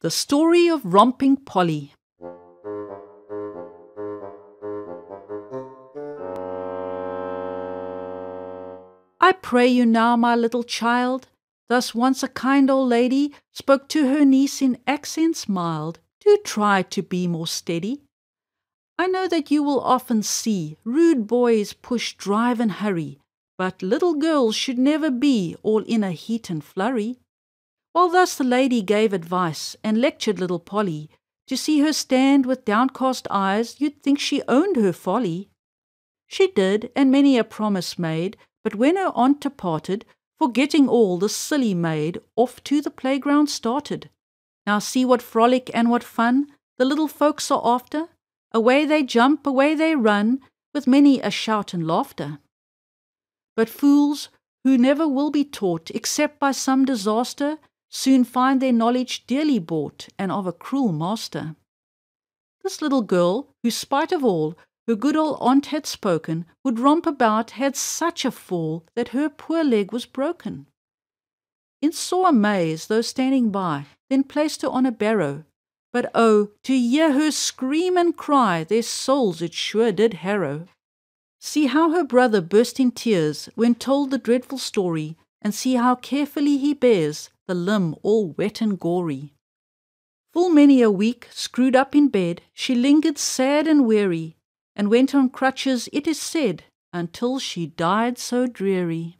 The Story of Romping Polly. I pray you now, my little child, thus once a kind old lady spoke to her niece in accents mild, do try to be more steady. I know that you will often see rude boys push, drive, and hurry, but little girls should never be all in a heat and flurry. While thus the lady gave advice and lectured little Polly, to see her stand with downcast eyes, you'd think she owned her folly. She did, and many a promise made, but when her aunt departed, forgetting all, the silly maid off to the playground started. Now see what frolic and what fun the little folks are after. Away they jump, away they run, with many a shout and laughter. But fools, who never will be taught except by some disaster, soon find their knowledge dearly bought and of a cruel master. This little girl, who, spite of all, her good old aunt had spoken, would romp about, had such a fall that her poor leg was broken. In sore amaze, those standing by, then placed her on a barrow. But oh, to hear her scream and cry, their souls it sure did harrow. See how her brother burst in tears when told the dreadful story, and see how carefully he bears the limb all wet and gory. Full many a week, screwed up in bed, she lingered sad and weary, and went on crutches, it is said, until she died so dreary.